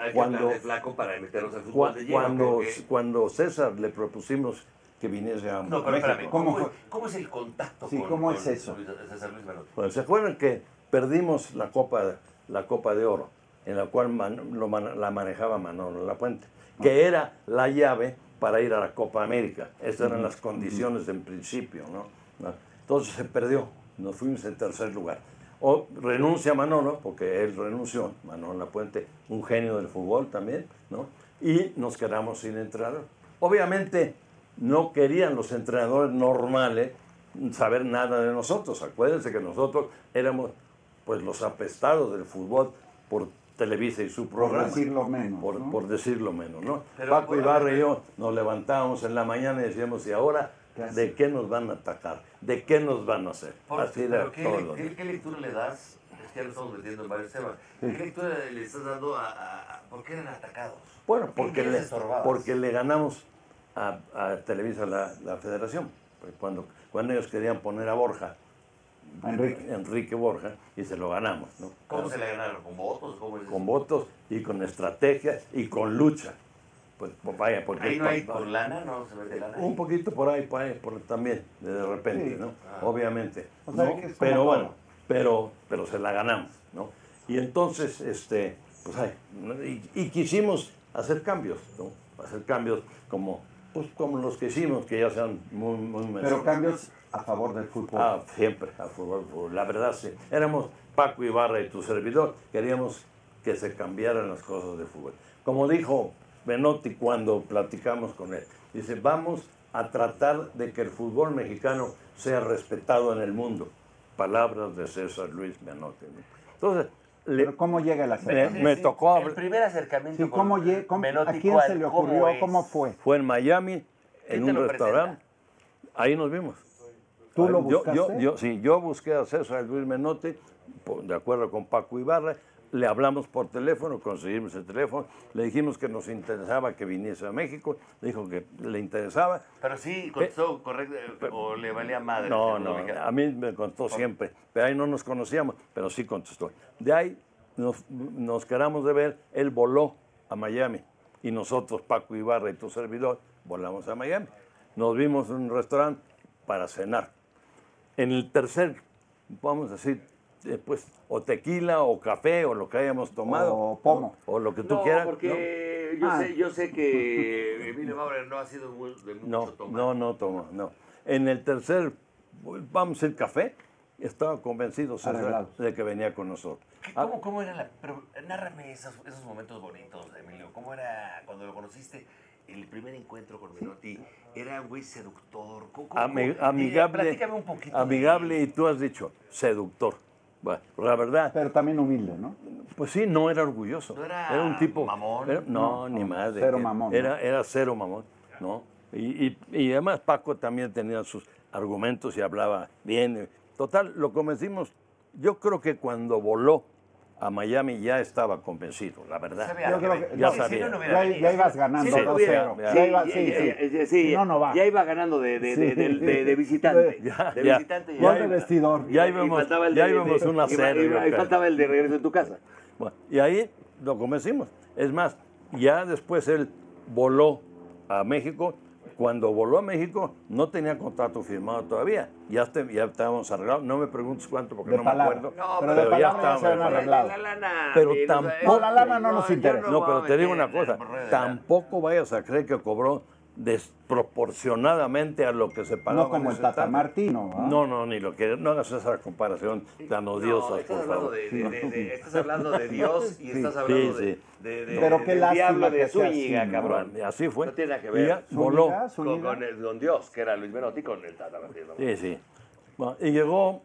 Hay que cuando, hablar de flaco para meternos al fútbol de lleno, cuando, porque- cuando César le propusimos que viniese a No, pero México. espérame, ¿cómo, ¿Cómo es- fue? cómo es el contacto Sí, con, ¿cómo con es eso? Luis- César Luis Menotti? Pues, ¿Se acuerdan que perdimos la Copa, la Copa de Oro, en la cual man- lo man- la manejaba Manolo Lapuente, que era la llave para ir a la Copa América? Esas eran las condiciones en principio, ¿no? ¿No? Entonces se perdió, nos fuimos en tercer lugar. O renuncia Manolo, porque él renunció, Manolo Lapuente, un genio del fútbol también, ¿no? Y nos quedamos sin entrenador. Obviamente no querían los entrenadores normales saber nada de nosotros. Acuérdense que nosotros éramos pues los apestados del fútbol por Televisa y su Por programa. decirlo menos. Por, ¿no? por decirlo menos, ¿no? Pero, Paco Ibarra y yo nos levantábamos en la mañana y decíamos, ¿y ahora de qué nos van a atacar? ¿De qué nos van a hacer? Por- Así era ¿qué, todos le- qué- lectura le das? Es que ya lo estamos metiendo en varios temas. ¿Qué lectura le estás dando a, a- a- por qué eran atacados? Bueno, ¿En porque le, estorbabas? porque le ganamos a, a Televisa la, la federación. Pues cuando, cuando ellos querían poner a Borja, Enrique. Enrique Borja, y se lo ganamos, ¿no? ¿Cómo se le ganaron? ¿Con votos? ¿Cómo? Con votos y con estrategia y con lucha. Pues, pues vaya, porque Ahí no hay por lana, no se mete lana. un poquito por ahí, por ahí, por también, de, de repente, Sí. ¿no? Ah. Obviamente. O sea, ¿no? que es como Pero todo. bueno, pero, pero se la ganamos, ¿no? Y entonces, este, pues ay, ¿no? y, y quisimos hacer cambios, ¿no? Hacer cambios como, pues, como los que hicimos, que ya sean muy, muy Pero cambios a favor del fútbol. Ah, siempre, a fútbol, fútbol. La verdad, sí. Éramos Paco Ibarra y tu servidor. Queríamos que se cambiaran las cosas de fútbol. Como dijo Benotti cuando platicamos con él, dice, vamos a tratar de que el fútbol mexicano sea respetado en el mundo. Palabras de César Luis Menotti. ¿no? Entonces, le- Pero ¿cómo llega la me, me tocó El primer acercamiento Sí, con ¿cómo lle- cómo- Menotti, ¿A quién ¿cuál? se le ¿Cómo ocurrió? ¿Cómo fue? Fue en Miami, ¿Quién en un restaurante. Ahí nos vimos. ¿Tú Ahí- lo yo- buscaste? Yo, yo- sí, yo busqué a César Luis Menotti, de acuerdo con Paco Ibarra, le hablamos por teléfono, conseguimos el teléfono, le dijimos que nos interesaba que viniese a México, dijo que le interesaba. Pero sí, contestó correcto, eh, o le valía madre. No, no, mexicano. a mí me contó siempre, pero ahí no nos conocíamos, pero sí contestó. De ahí nos, nos quedamos de ver, él voló a Miami y nosotros, Paco Ibarra y tu servidor, volamos a Miami. Nos vimos en un restaurante para cenar. En el tercer, vamos a decir, pues, o tequila o café o lo que hayamos tomado. O pomo. O, lo que tú no, quieras. porque yo, Ah. sé, yo sé que Emilio Maurer no ha sido muy- de mucho No, tomar. no, no tomo, no. En el tercer, vamos al café, estaba convencido César, de que venía con nosotros. ¿Qué- Ah, ¿Cómo, cómo era la.? Pero nárrame esos, esos momentos bonitos, Emilio. ¿Cómo era cuando lo conociste? El primer encuentro con Menotti. Era un güey seductor. ¿Cómo- cómo- ami- cómo? amigable, Platícame un poquito. amigable y tú has dicho seductor. Bueno, la verdad, Pero también humilde, ¿no? pues sí, no era orgulloso. ¿No era un tipo mamón? era- no, No, ni más. cero que mamón, Era, ¿no? era cero mamón, ¿no? Y, y- y además Paco también tenía sus argumentos y hablaba bien. Total, lo convencimos. Yo creo que cuando voló a Miami ya estaba convencido, la verdad. Yo creo que- ya si sabía. no, no hubiera Ya, ya ibas ganando Sí, no 2-0. hubiera- Ya iba- sí, ya- sí. ya- ya- sí, Si no, no va. Ya iba ganando de, de, de, de- de- de visitante. Ya, de ya. visitante. Ya de vestidor. Ya Y- y íbamos- faltaba el ya de- íbamos de- una y- cero, y- y faltaba el de regreso en tu casa. Bueno, y ahí lo convencimos. Es más, ya después él voló a México. Cuando voló a México no tenía contrato firmado todavía. Ya, este- ya estábamos arreglados. No me preguntes cuánto porque De no palabra. me acuerdo. No, pero de ya estábamos arreglados. arreglado. La lana, Pero tampoco- la lana no nos interesa. No, pero a te digo una cosa, tampoco vayas a creer que cobró desproporcionadamente a lo que se pagaba. No como en el Tata. Martino. No, no, ni lo que no hagas esa comparación tan odiosa, No, estás por hablando favor. de, de- de- de- estás hablando de Dios y estás hablando Sí, de, sí. de, de- Pero de- qué diablo de Zúñiga, así, ¿no? cabrón. Así fue. No tiene nada que ver. voló. Con, Zúñiga. con el don Dios, que era Luis Menotti, con el Tata Martino. Sí, sí. Bueno, y llegó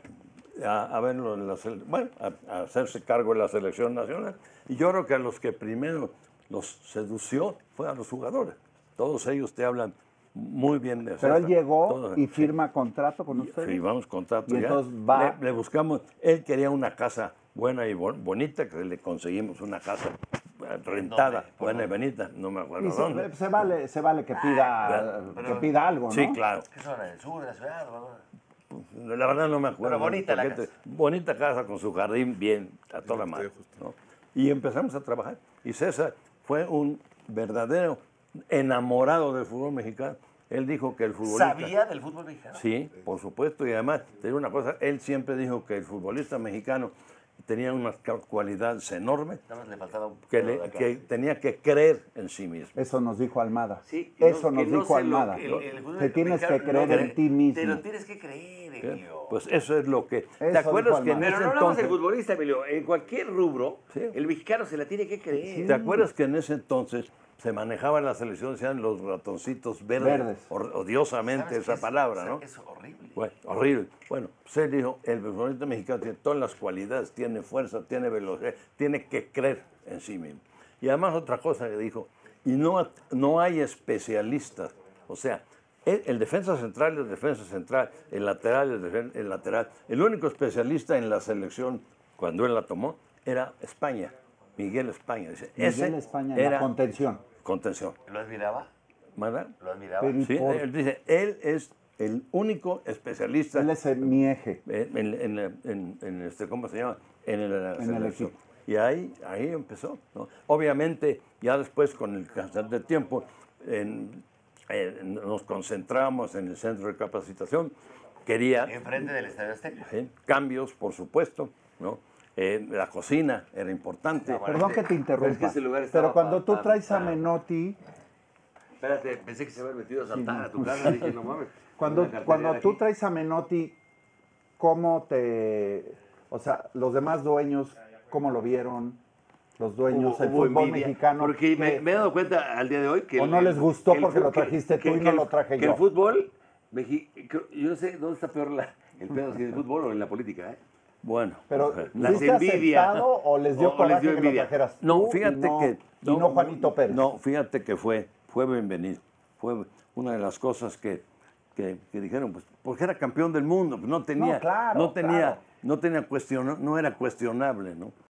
a, a verlo en la bueno, a, a hacerse cargo de la selección nacional. Y yo creo que a los que primero los sedució fue a los jugadores. Todos ellos te hablan muy bien de Pero él llegó Todos. y firma contrato con ustedes. Firmamos contrato Y ya. entonces va- Le, le buscamos, él quería una casa buena y bon- bonita, que le conseguimos una casa eh, rentada, ¿Dónde? ¿Por buena y bonita, no me acuerdo Y dónde. se, se vale, se vale que pida, pero- que pida algo, ¿no? Sí, claro. ¿Qué zona? ¿El sur de la ciudad? La verdad no me acuerdo. Pero bonita la casa. bonita casa con su jardín bien, a toda la madre. ¿no? Y empezamos a trabajar. Y César fue un verdadero enamorado del fútbol mexicano. Él dijo que el futbolista... ¿Sabía del fútbol mexicano? Sí, por supuesto. Y además, te digo una cosa, él siempre dijo que el futbolista mexicano tenía unas cualidades enormes, Nada más le faltaba un que, le- que tenía que creer en sí mismo. Eso nos dijo Almada. Sí, que Eso no- nos no dijo lo- Almada. el- el fútbol Te tienes que creer no en ti mismo. Te lo tienes que creer, ¿Qué? Emilio. Pues eso es lo que... ¿Te Eso acuerdas que en ese Pero no hablamos del entonces... futbolista, Emilio. En cualquier rubro, Sí. el mexicano se la tiene que creer. ¿Te acuerdas que en ese entonces se manejaba en la selección, decían los ratoncitos verdes? Verdes. Odiosamente ¿Sabes esa es? palabra, ¿no? Es horrible. Bueno, horrible. Bueno, pues él dijo, el futbolista mexicano tiene todas las cualidades, tiene fuerza, tiene velocidad, tiene que creer en sí mismo. Y además otra cosa que dijo, y no, no hay especialistas, o sea, el, el defensa central es defensa central, el lateral es defen- el lateral. El único especialista en la selección, cuando él la tomó, era España, Miguel España. Dice, Miguel ese España, era la contención. contención. ¿Lo admiraba? ¿Verdad? ¿Lo admiraba? Pero- ¿Y Sí, por- él dice, él es el único especialista Él es el- mi eje. en, en- en- en- en este, ¿cómo se llama? En el, el selección. equipo. Y ahí, ahí empezó. ¿no? Obviamente, ya después, con el pasar del tiempo, en- en- nos concentramos en el centro de capacitación. Quería Enfrente del Estadio Azteca. ¿sí? cambios, por supuesto. ¿no? Eh, la cocina era importante. No, bueno. Perdón que te interrumpa. es que ese lugar Pero cuando tú traes a Menotti, Espérate, pensé que se había metido a saltar a tu casa. Dije, no mames. cuando, cuando tú aquí. traes a Menotti, ¿cómo te... O sea, los demás dueños, ¿cómo lo vieron? Los dueños, Hubo- el hubo fútbol envidia, mexicano. Porque me, que- me he dado cuenta al día de hoy que. O no les gustó que porque lo que- trajiste tú y no lo traje que yo. el fútbol. Yo no sé dónde está peor la, el pedo, si en el fútbol o en la política, ¿eh? Bueno, Pero. Las ¿fuiste envidia. aceptado o les dio O- les dio envidia. No, fíjate no- que... Y no Juanito Pérez. No, fíjate que fue, fue bienvenido. Fue una de las cosas que, que, que dijeron, pues, porque era campeón del mundo, pues no tenía, No, claro, no tenía, claro. no tenía cuestión, no era cuestionable, ¿no?